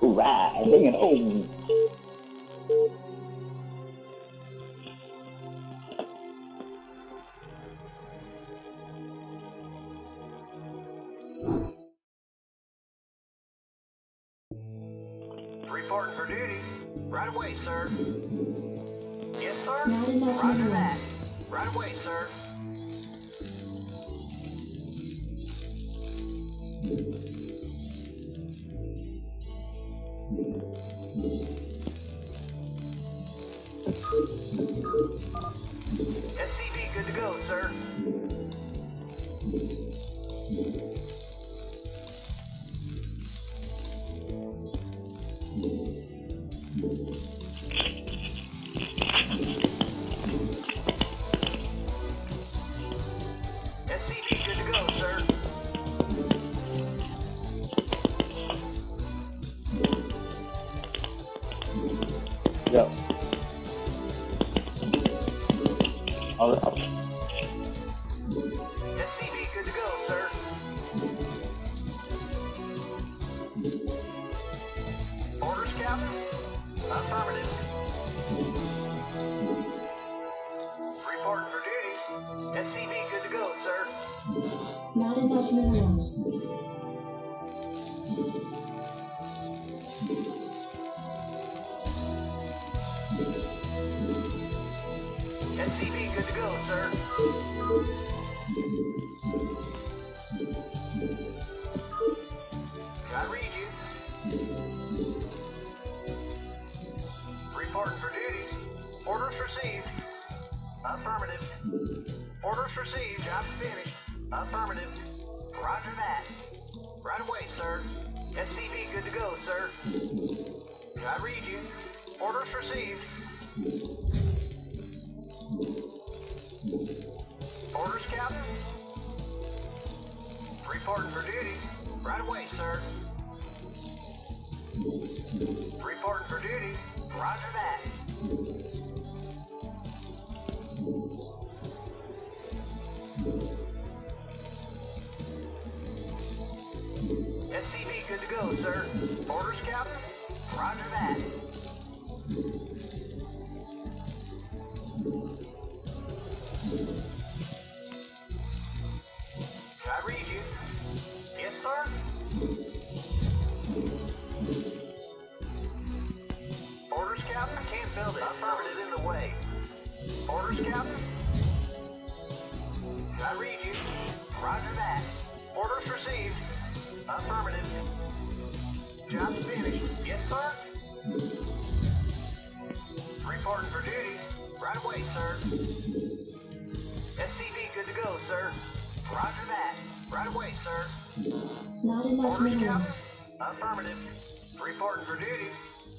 Right, ah, hanging on. Oh. Reporting for duty. Right away, sir. Yes, sir. Not enough Roger that. Right away, sir. Yep. I'll, I'll, SCV good to go, sir. Orders, Captain? Affirmative. Reporting for duty. SCV good to go, sir. Not enough minerals. SCV good to go, sir. I read you. Reporting for duty. Orders received. Affirmative. Orders received. Job finished. Affirmative. Roger that. Right away, sir. SCV good to go, sir. I read you. Orders received. Orders, Captain? Reporting for duty. Right away, sir. Reporting for duty. Roger that. SCV good to go, sir. Orders, Captain? Roger that. Job's finished. Yes, sir. Reporting for duty. Right away, sir. SCV good to go, sir. Roger that. Right away, sir. Not enough Orders, minerals. Captain? Affirmative. Reporting for duty.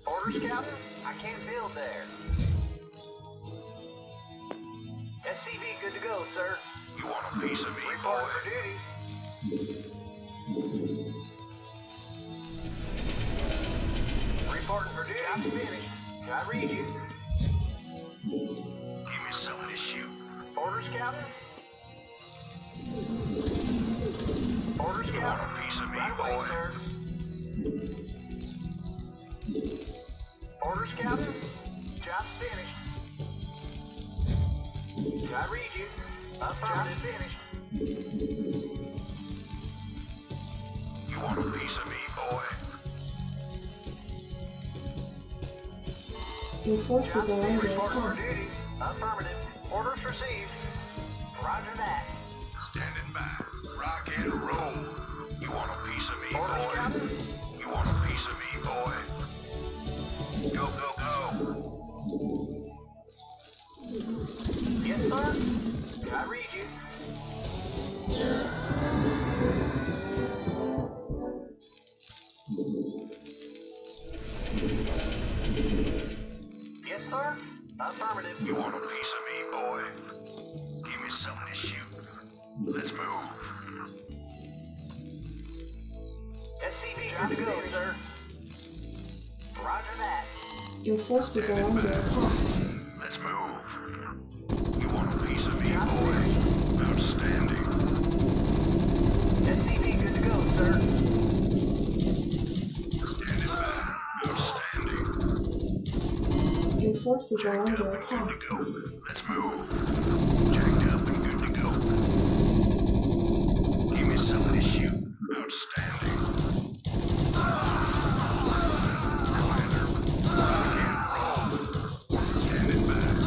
Orders, Captain? I can't build there. SCV good to go, sir. You want a piece of me, Reporting boy? for duty. Reporting for duty. I'm finished. I read you. Give me something to shoot. Orders, Captain? Orders, You want a piece of me, Right away, boy? sir. Orders, Captain? Job's finished. I read you. Affirmative finished. You want a piece of me, boy? Your forces are under reporting for attack. Affirmative. Orders received. Roger that. Standing by. Rock and roll. You want a piece of me, Orders, boy? Captain? You want a piece of me, boy? Go, go, go. Yes, sir. I read you. Yes, selling his shoe. Let's move. SCV, on to go, sir. Roger that. Your forces are under attack. Let's move. You want a piece of me, boy? Outstanding. SCV, good to go, sir. Your forces are under attack. Let's move. Outstanding. Commander, rock and roll. Standing back.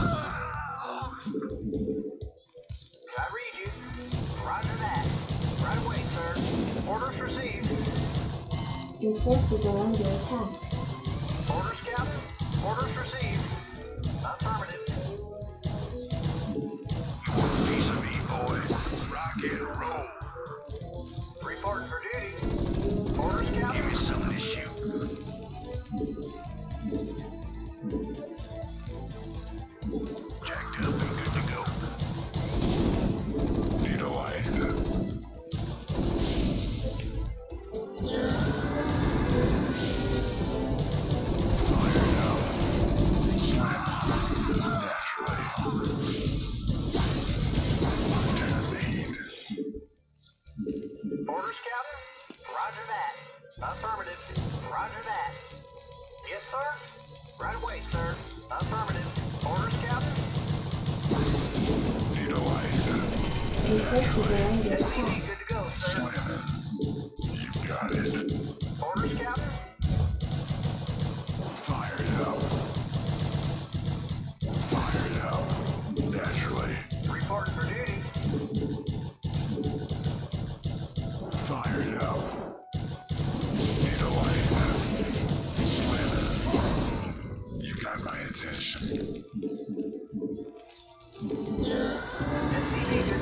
I read you. That. Right away, sir. Orders received. Your forces are under attack. Your forces are under SCV, attack. good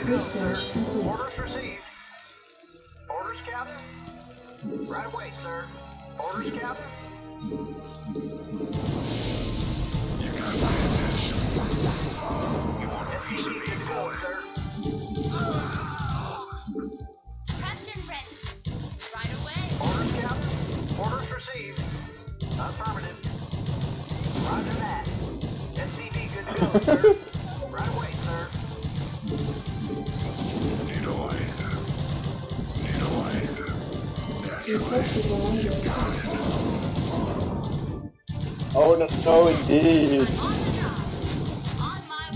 Research complete. Orders received. Orders, Captain. Right away, sir. Orders, Captain. You got my attention. You want a piece of me, good to go, boy? sir. Captain ready. Right away. Orders, Captain. Orders received. Affirmative. Roger that. SCV, good to go, sir.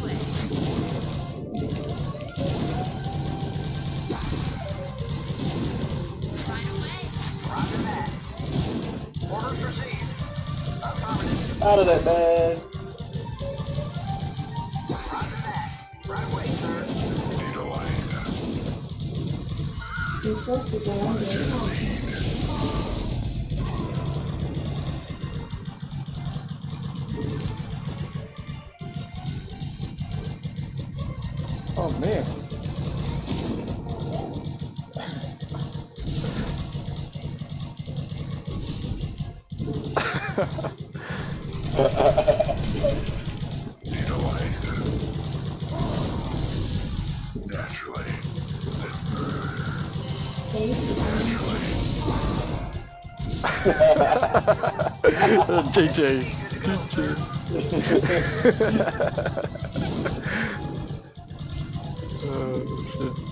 way. Right away. Roger that. Orders received. Affirmative. Out of that man. Roger that. Right away, sir. Vitoized. Your forces Naturally. Let's burn. To go, sir. Oh, shit.